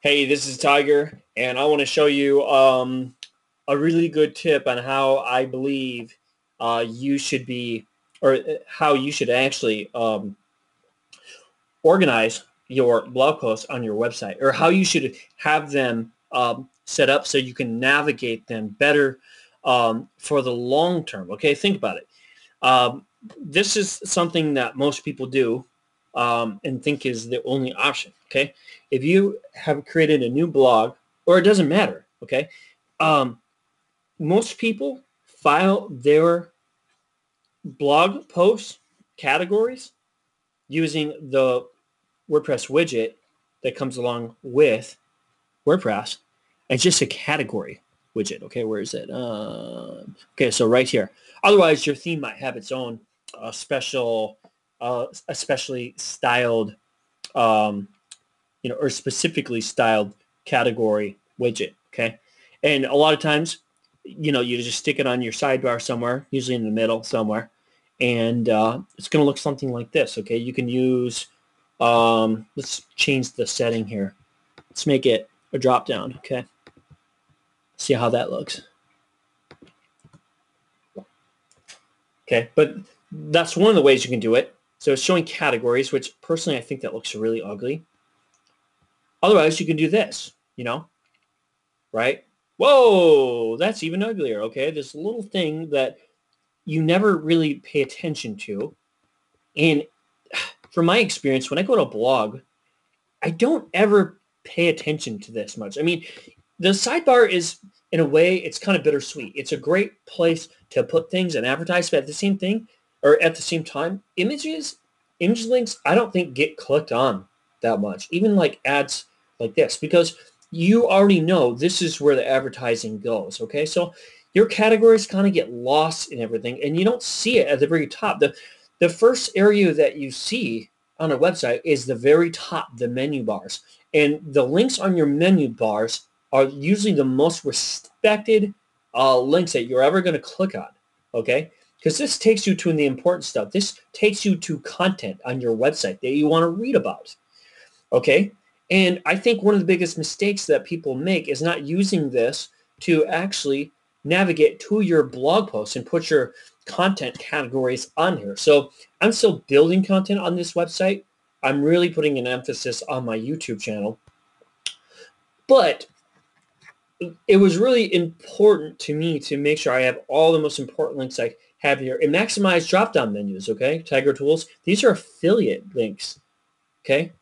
Hey, this is Tiger, and I want to show you um, a really good tip on how I believe uh, you should be, or uh, how you should actually um, organize your blog posts on your website, or how you should have them um, set up so you can navigate them better um, for the long term. Okay, think about it. Um, this is something that most people do um, and think is the only option. Okay, if you have created a new blog, or it doesn't matter. Okay, um, most people file their blog posts categories using the WordPress widget that comes along with WordPress. It's just a category widget. Okay, where is it? Uh, okay, so right here. Otherwise, your theme might have its own uh, special, uh, especially styled, um, you know, or specifically styled category widget. Okay, and a lot of times, you know, you just stick it on your sidebar somewhere, usually in the middle somewhere, and uh, it's going to look something like this. Okay, you can use. Um, let's change the setting here. Let's make it a drop down. Okay. See how that looks. Okay, but that's one of the ways you can do it. So it's showing categories, which personally I think that looks really ugly. Otherwise, you can do this, you know, right? Whoa, that's even uglier. Okay, this little thing that you never really pay attention to. And from my experience, when I go to a blog, I don't ever pay attention to this much. I mean, the sidebar is in a way it's kind of bittersweet. It's a great place to put things and advertise, but at the same thing or at the same time, images, image links, I don't think get clicked on that much. Even like ads like this, because you already know this is where the advertising goes. Okay, so your categories kind of get lost in everything, and you don't see it at the very top. the The first area that you see on a website is the very top, the menu bars, and the links on your menu bars are usually the most respected uh, links that you're ever going to click on, okay? Because this takes you to the important stuff. This takes you to content on your website that you want to read about, okay? And I think one of the biggest mistakes that people make is not using this to actually navigate to your blog post and put your content categories on here. So I'm still building content on this website. I'm really putting an emphasis on my YouTube channel. But it was really important to me to make sure I have all the most important links I have here and maximize drop-down menus, okay? Tiger Tools. These are affiliate links, okay?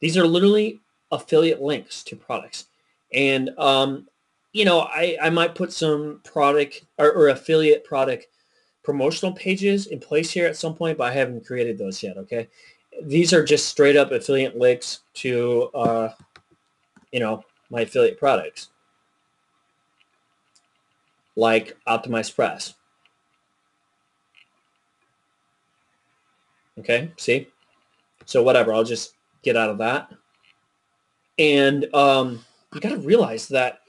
These are literally affiliate links to products. And, um, you know, I, I might put some product or, or affiliate product promotional pages in place here at some point, but I haven't created those yet, okay? These are just straight up affiliate links to, uh, you know, my affiliate products like OptimizePress. Okay, see? So whatever, I'll just get out of that. And um, you got to realize that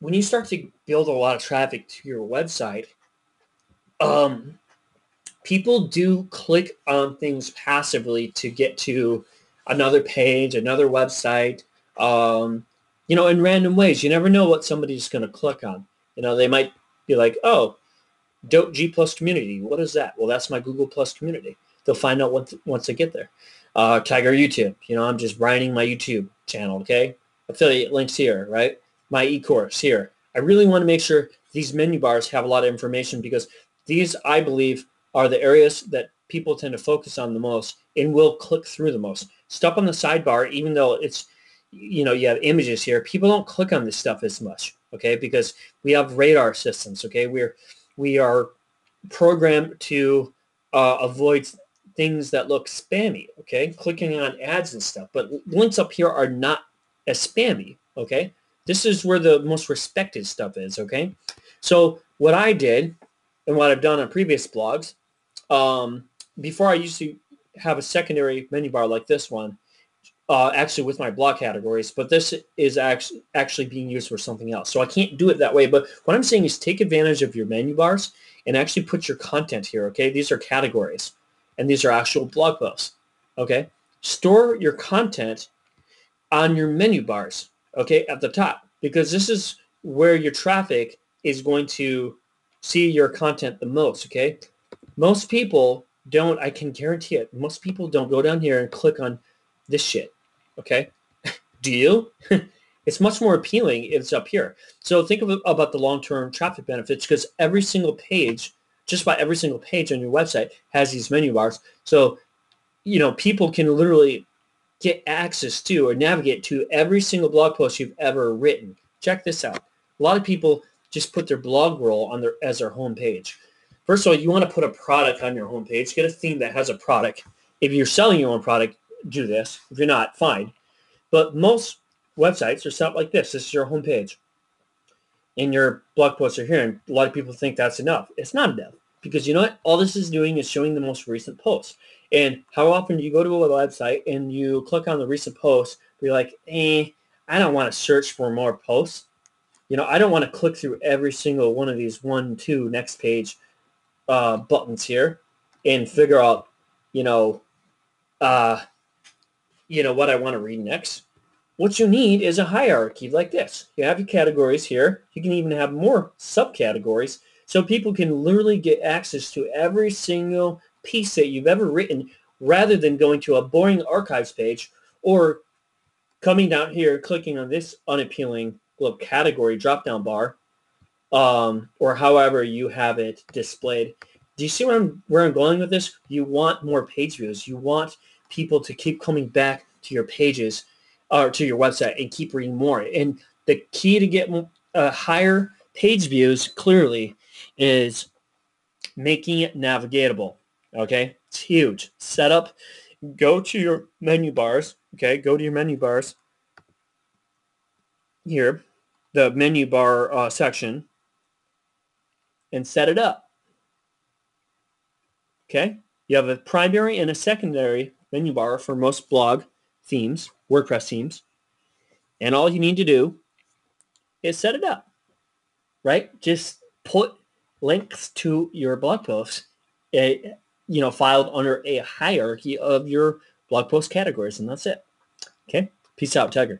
when you start to build a lot of traffic to your website, um, people do click on things passively to get to another page, another website, um, you know, in random ways. You never know what somebody's going to click on. You know, they might be like, oh, Dope G Plus community. What is that? Well, that's my Google Plus community. They'll find out once once they get there. Uh, Tiger YouTube. You know, I'm just branding my YouTube channel. Okay, affiliate links here, right? My e-course here. I really want to make sure these menu bars have a lot of information because these, I believe, are the areas that people tend to focus on the most and will click through the most. Stuff on the sidebar, even though it's, you know, you have images here, people don't click on this stuff as much okay? Because we have radar systems, okay? We're we are programmed to uh, avoid things that look spammy, okay? Clicking on ads and stuff, but links up here are not as spammy, okay? This is where the most respected stuff is, okay? So what I did and what I've done on previous blogs, um, before I used to have a secondary menu bar like this one, uh, actually with my blog categories, but this is actually actually being used for something else. So I can't do it that way. But what I'm saying is take advantage of your menu bars and actually put your content here. Okay, these are categories, and these are actual blog posts. Okay, store your content on your menu bars, okay, at the top, because this is where your traffic is going to see your content the most, okay? Most people don't, I can guarantee it, most people don't go down here and click on this shit, okay? Do you? it's much more appealing if it's up here. So think of, about the long-term traffic benefits because every single page, just by every single page on your website has these menu bars. So, you know, people can literally get access to or navigate to every single blog post you've ever written. Check this out. A lot of people just put their blog roll on their as their home page. First of all, you want to put a product on your home page. Get a theme that has a product. If you're selling your own product, do this. If you're not, fine. But most websites are set up like this. This is your home page. And your blog posts are here. And a lot of people think that's enough. It's not enough. Because you know what? All this is doing is showing the most recent posts. And how often do you go to a website and you click on the recent post, but you're like, eh, I don't want to search for more posts. You know, I don't want to click through every single one of these one, two, next page uh, buttons here and figure out, you know, uh, you know, what I want to read next. What you need is a hierarchy like this. You have your categories here. You can even have more subcategories so people can literally get access to every single piece that you've ever written rather than going to a boring archives page or coming down here, clicking on this unappealing little category drop-down bar, um, or however you have it displayed. Do you see where I'm, where I'm going with this? You want more page views. You want people to keep coming back to your pages or to your website and keep reading more. And the key to get uh, higher page views clearly is making it navigatable. Okay, it's huge. Set up, Go to your menu bars. Okay, go to your menu bars here, the menu bar uh, section, and set it up. Okay, you have a primary and a secondary menu bar for most blog themes, WordPress themes, and all you need to do is set it up, right? Just put links to your blog posts eh, you know, filed under a hierarchy of your blog post categories, and that's it. Okay, peace out, Tiger.